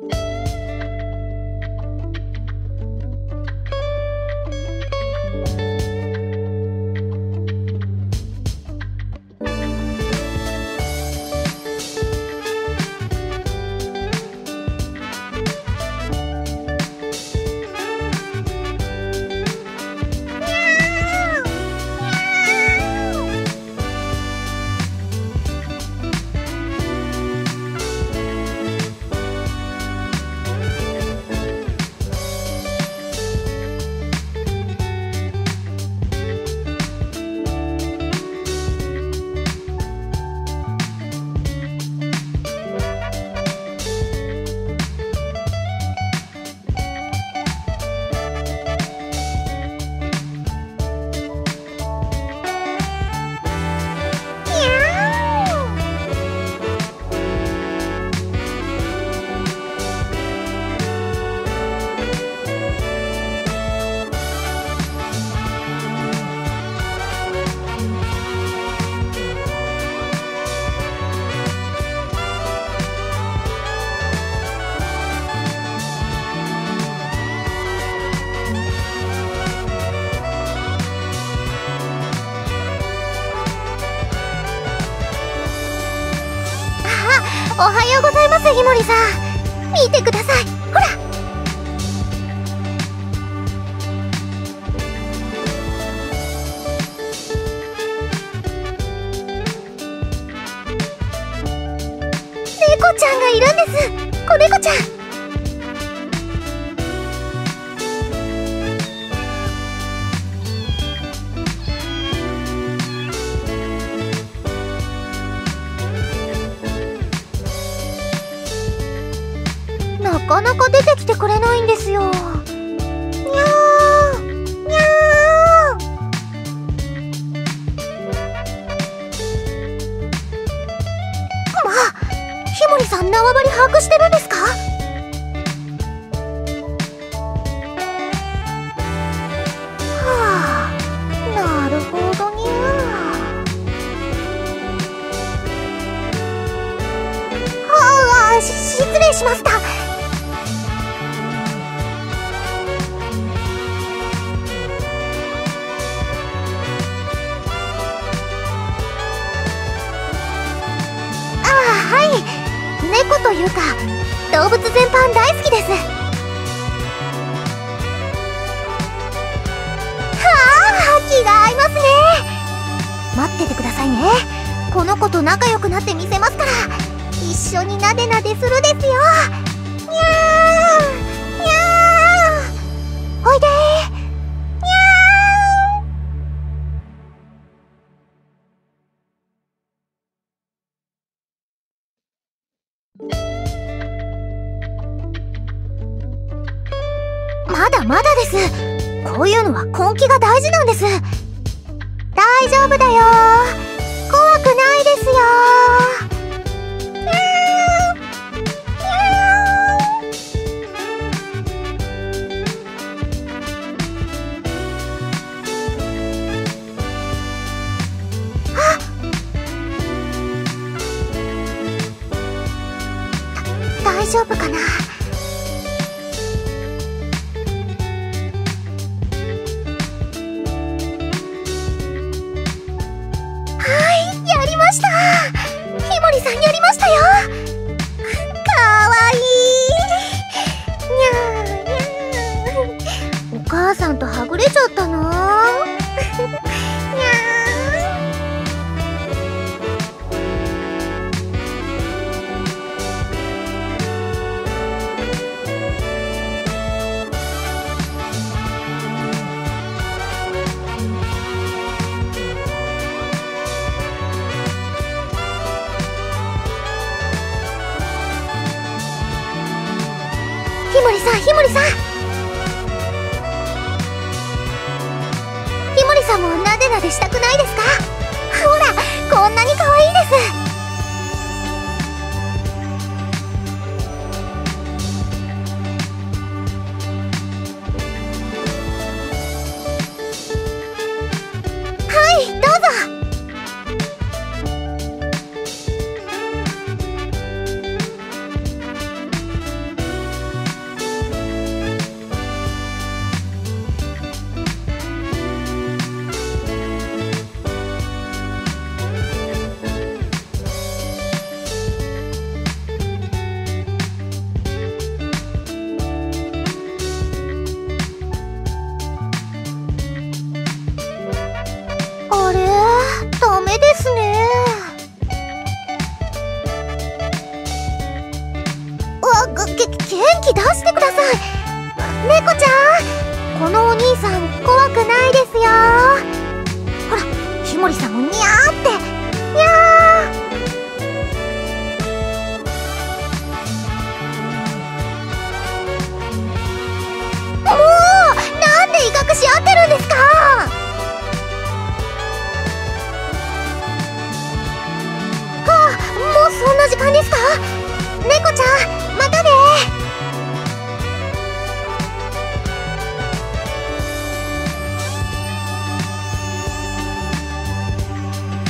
おりさん見てください。ほら。猫ちゃんがいるんです。子猫ちゃん。なか出ていうか動物全般大好きです。はあ気が合いますね。待っててくださいね。この子と仲良くなってみせますから一緒になでなでするですよ。にゃーにゃー。おいで大事なんです。大丈夫だよ森さん。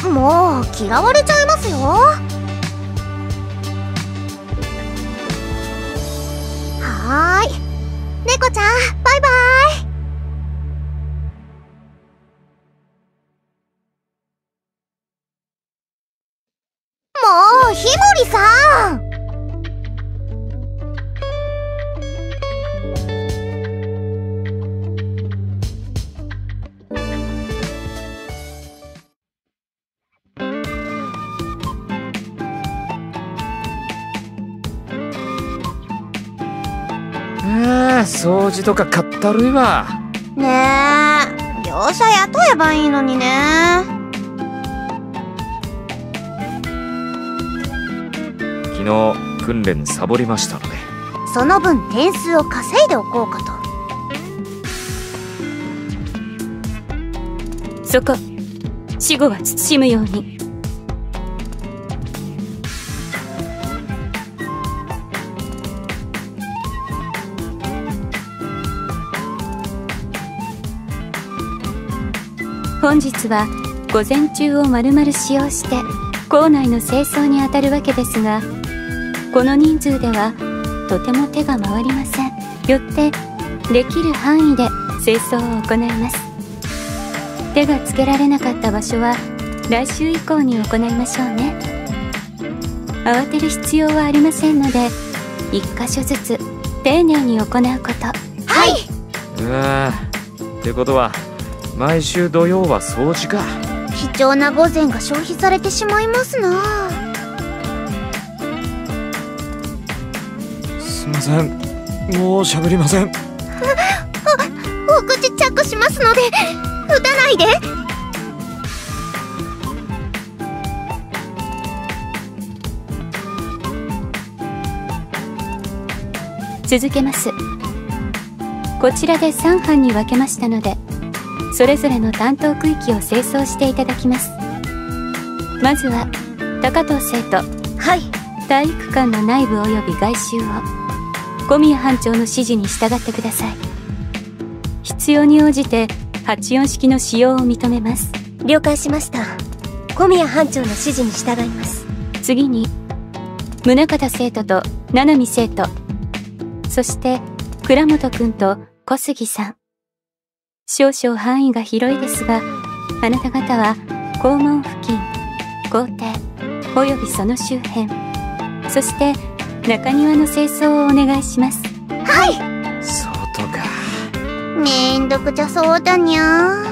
もう嫌われちゃいますよ。はーい。猫ちゃん掃除とかかったるいわ。ねえ。業者雇えばいいのにね。昨日訓練サボりましたので。その分点数を稼いでおこうかと。そこ。死後は慎むように本日は午前中を丸々使用して校内の清掃にあたるわけですがこの人数ではとても手が回りません。よってできる範囲で清掃を行います。手がつけられなかった場所は来週以降に行いましょうね。慌てる必要はありませんので一箇所ずつ丁寧に行うこと。はい。ああってことは毎週土曜は掃除か。貴重な午前が消費されてしまいますな。すいません。もう喋りません。お口チャックしますので打たないで。続けます。こちらで3班に分けましたのでそれぞれの担当区域を清掃していただきます。まずは高藤生徒はい。体育館の内部及び外周を小宮班長の指示に従ってください。必要に応じて84式の使用を認めます。了解しました。小宮班長の指示に従います。次に宗像生徒と七海生徒。そして倉本くんと小杉さん少々範囲が広いですがあなた方は校門付近校庭およびその周辺そして中庭の清掃をお願いします。はい。外かめんどくちゃそうだにゃ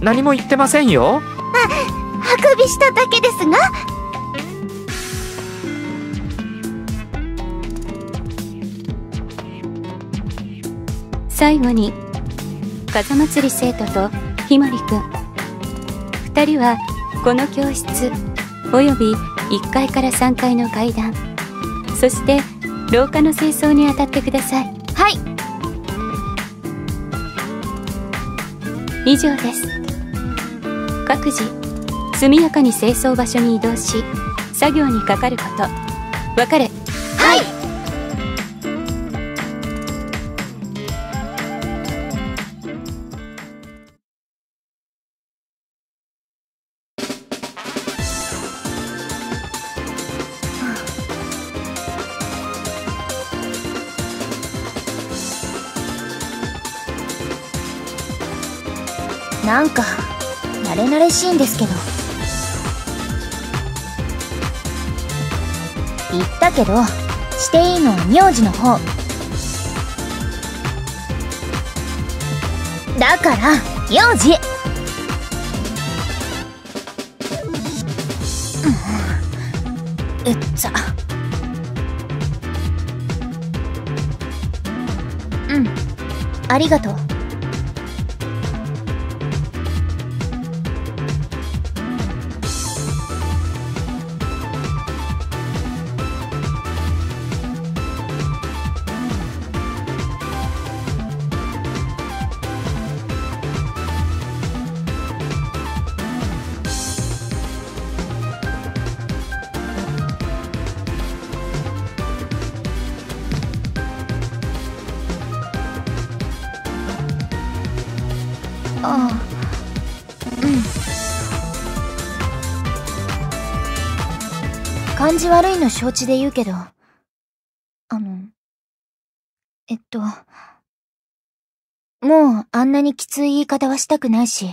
何も言ってませんよ。あくびしただけですが最後に風祭り生徒とひまりくん。二人はこの教室および1階から3階の階段。そして廊下の清掃に当たってください。はい。以上です。各自速やかに清掃場所に移動し作業にかかること。別れはいしいんですけど。言ったけどしていいのは名字の方。だから名字。うん。うっざ。ありがとう。の承知で言うけどあのえっともうあんなにきつい言い方はしたくないし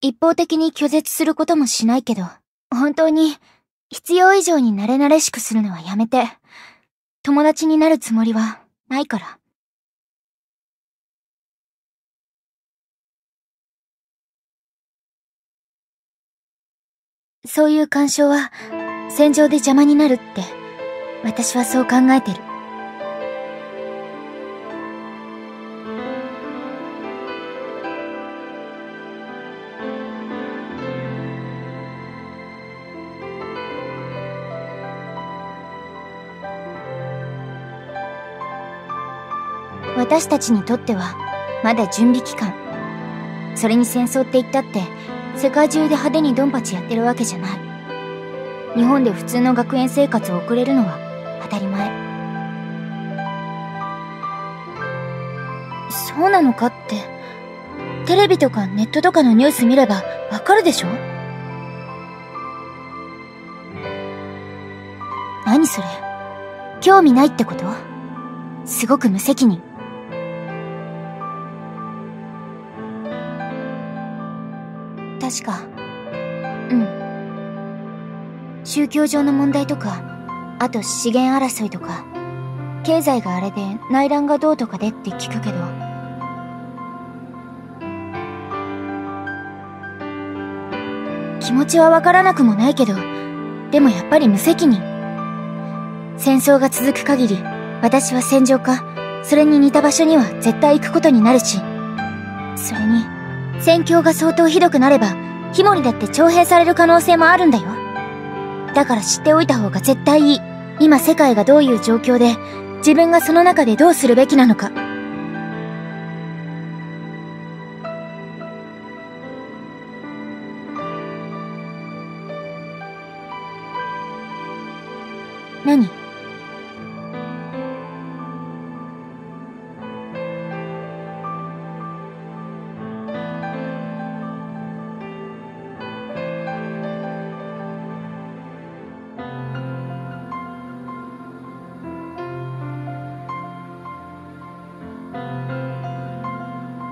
一方的に拒絶することもしないけど本当に必要以上に慣れ慣れしくするのはやめて友達になるつもりはないから。そういう干渉は戦場で邪魔になるって私はそう考えてる。私たちにとってはまだ準備期間。それに戦争って言ったって世界中で派手にドンパチやってるわけじゃない。日本で普通の学園生活を送れるのは当たり前。そうなのかって、テレビとかネットとかのニュース見ればわかるでしょ？何それ？興味ないってこと？すごく無責任。確か。うん。宗教上の問題とか、あと資源争いとか、経済があれで内乱がどうとかでって聞くけど。気持ちはわからなくもないけど、でもやっぱり無責任。戦争が続く限り、私は戦場か、それに似た場所には絶対行くことになるし、それに、戦況が相当ひどくなれば、ヒモリだって徴兵される可能性もあるんだよ。だから知っておいた方が絶対いい。今世界がどういう状況で、自分がその中でどうするべきなのか。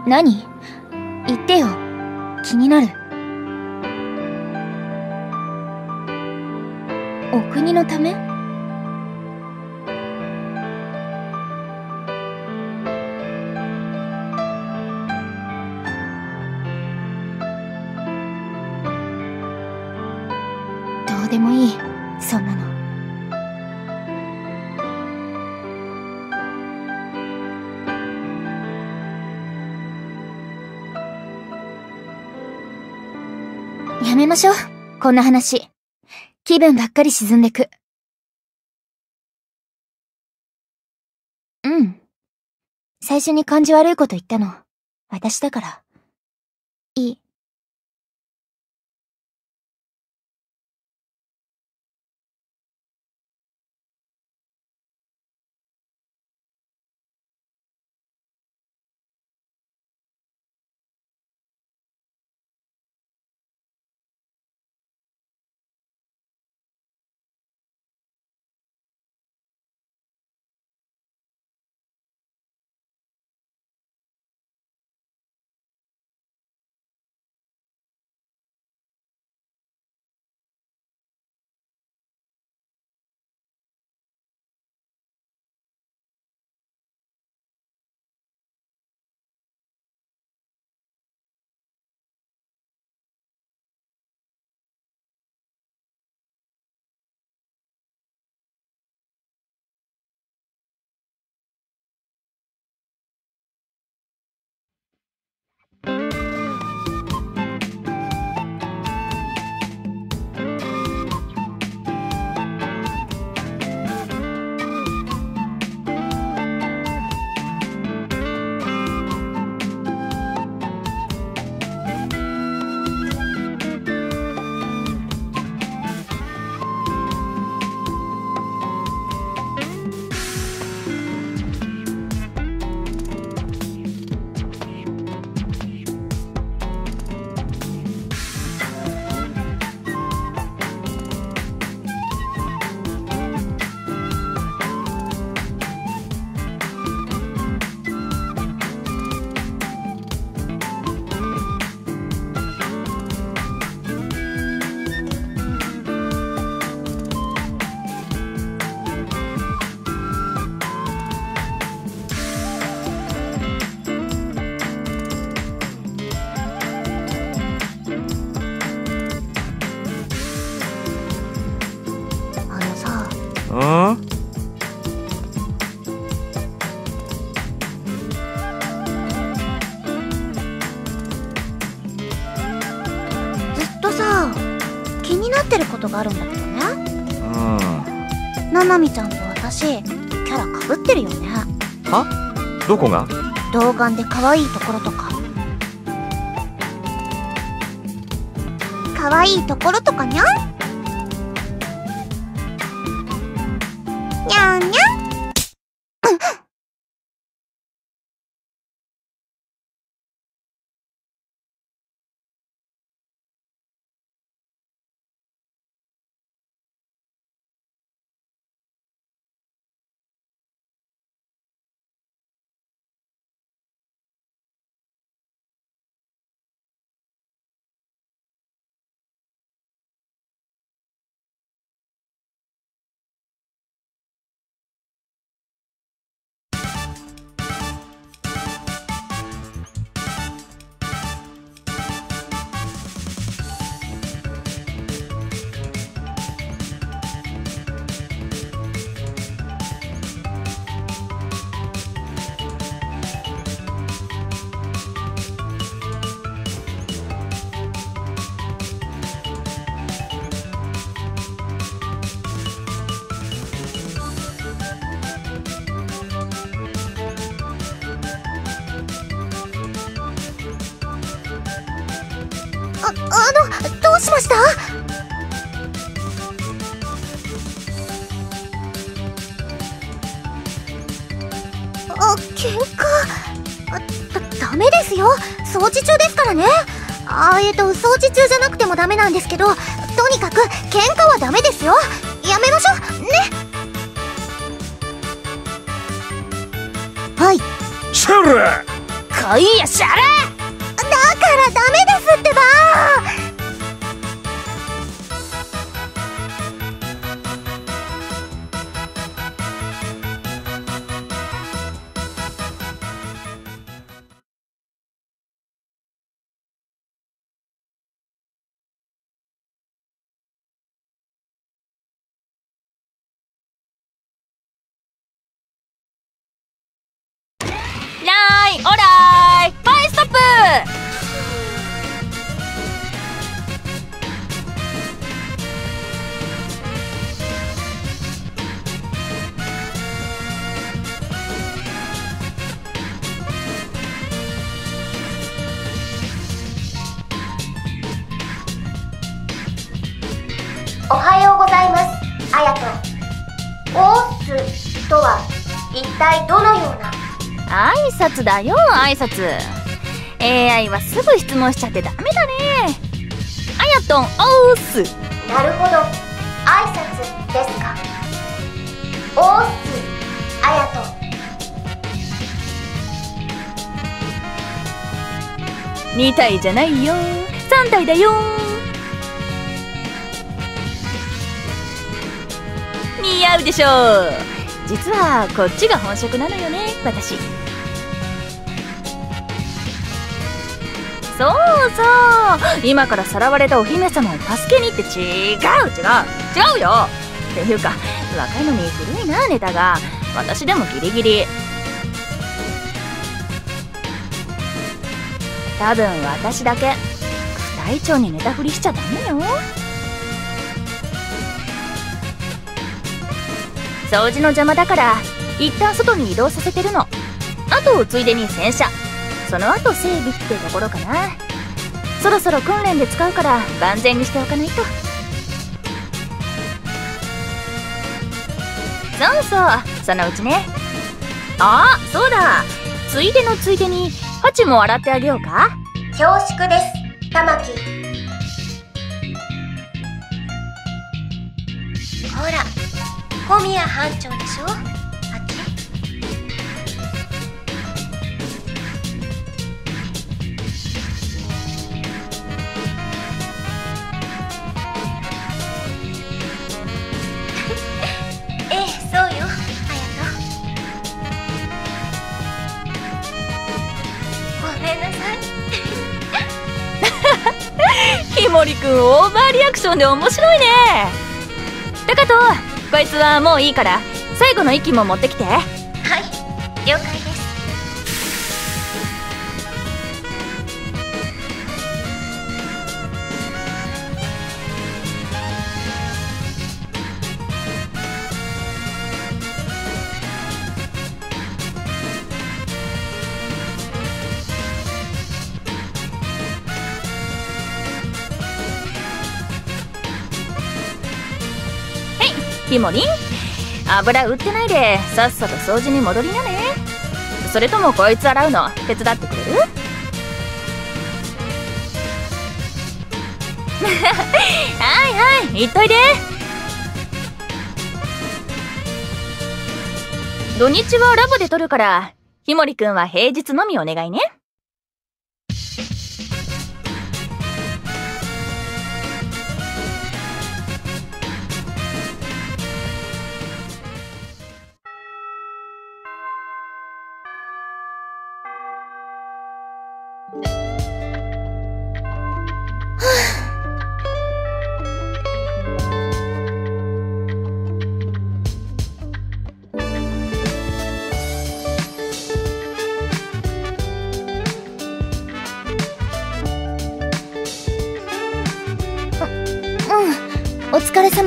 何？言ってよ。気になる。お国のため？どうでもいい、めましょう。こんな話。気分ばっかり沈んでく。うん。最初に感じ悪いこと言ったの、私だから。ことがあるんだけどね。うん。ななみちゃんと私キャラかぶってるよね。は？どこが？童顔で可愛いところとか。可愛いところとかにゃんました？あ喧嘩？あだダメですよ。掃除中ですからね。あえっと掃除中じゃなくてもダメなんですけどとにかく喧嘩はダメですよ。やめましょう。ね。はい。シャラ来いやしゃれだからダメですってばおはようございます。あやとオースとは一体どのような？挨拶だよ挨拶。AI はすぐ質問しちゃってダメだね。あやとんおーす。なるほど。挨拶ですか。オースあやと2体じゃないよ。3体だよでしょう。実はこっちが本職なのよね私。そうそう。今からさらわれたお姫様を助けにって違う違う違うよ。っていうか若いのに古いなネタが。私でもギリギリ。多分私だけ。副隊長にネタ振りしちゃダメよ。掃除の邪魔だから一旦外に移動させてるの。あとついでに洗車。その後整備ってところかな。そろそろ訓練で使うから万全にしておかないと。そうそうそのうちね。あそうだ。ついでのついでにハチも洗ってあげようか。恐縮です。玉木。小宮班長でしょ？あっち ええそうよ。隼人ごめんなさい。ひもりくんオーバーリアクションで面白いね。タカトこいつはもういいから。最後の息も持ってきて。ひもり。ん油売ってないでさっさと掃除に戻りなね。それともこいつ洗うの手伝ってくれる？はいはい行っといで。土日はラボで撮るからひもりくんは平日のみお願いね。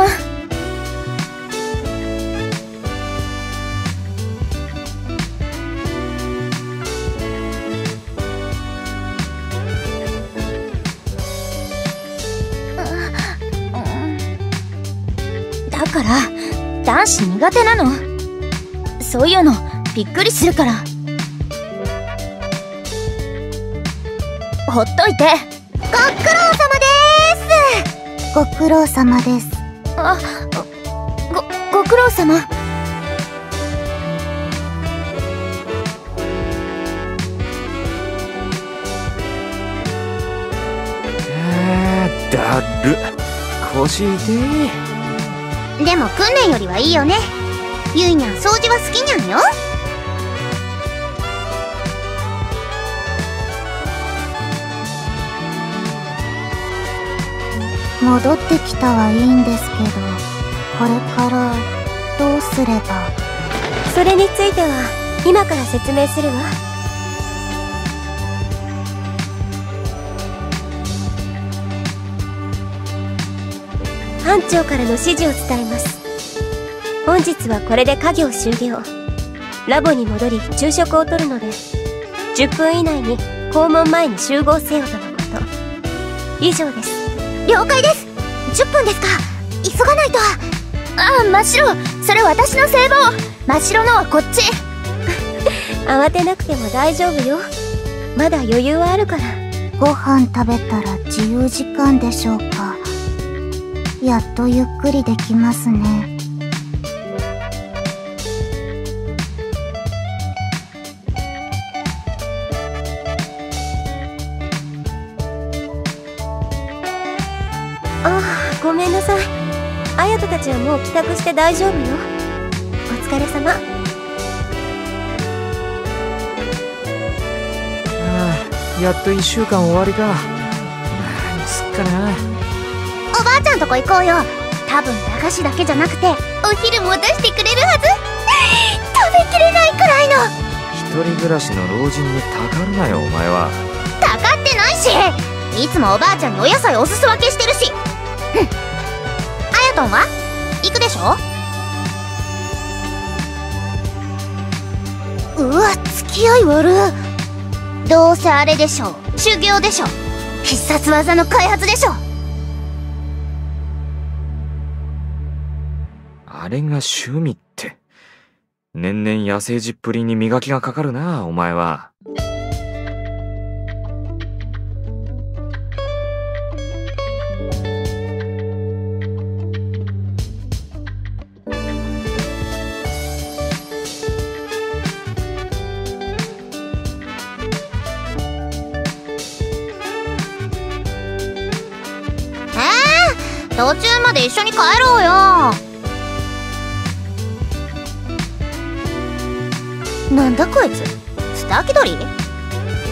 様。だから男子苦手なの。そういうのびっくりするから。ほっといて。ご苦労様です。ご苦労様です。あごご苦労様。だる。腰痛い。でも訓練よりはいいよね。ゆいにゃん掃除は好きにゃんよ戻ってきたはいいんですけどこれからどうすれば？それについては今から説明するわ。班長からの指示を伝えます。本日はこれで家業終了。ラボに戻り昼食をとるので10分以内に校門前に集合せよとのこと。以上です。了解です。10分ですか。急がないと。ああ真っ白。それ私の聖望。真っ白のはこっち。慌てなくても大丈夫よ。まだ余裕はあるから。ご飯食べたら自由時間でしょうか。やっとゆっくりできますねたちはもう帰宅して大丈夫よ。お疲れ様。あーやっと1週間終わりか。何すっかな。おばあちゃんとこ行こうよ。多分駄菓子だけじゃなくてお昼も出してくれるはず。食べきれないくらいの。一人暮らしの老人にたかるなよお前は。たかってないし。いつもおばあちゃんにお野菜おすそ分けしてるし。うん。あやとんは？行くでしょ？うわ付き合い悪どうせあれでしょう。修行でしょ必殺技の開発でしょあれが趣味って。年々野生児っぷりに磨きがかかるなお前は。で一緒に帰ろうよ。なんだこいつ。スター気取り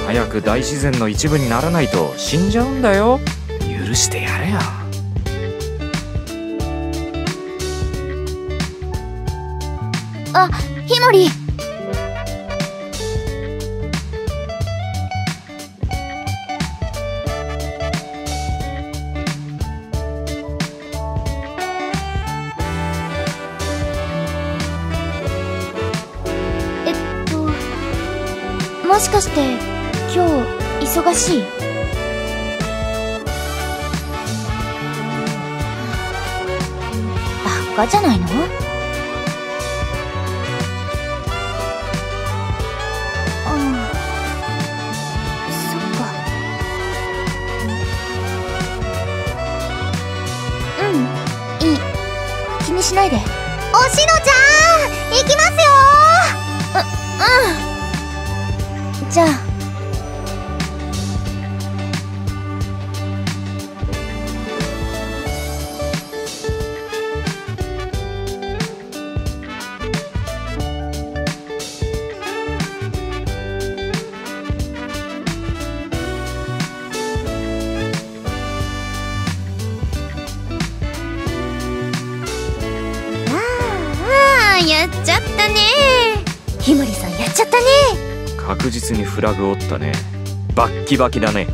早く大自然の一部にならないと死んじゃうんだよ。許してやれよあひもり忙しい。バかじゃないの？あそっか。うんいい。気にしないで。おしのちゃん！行きますよううん。じゃあ。確実にフラグ折ったね。バッキバキだね。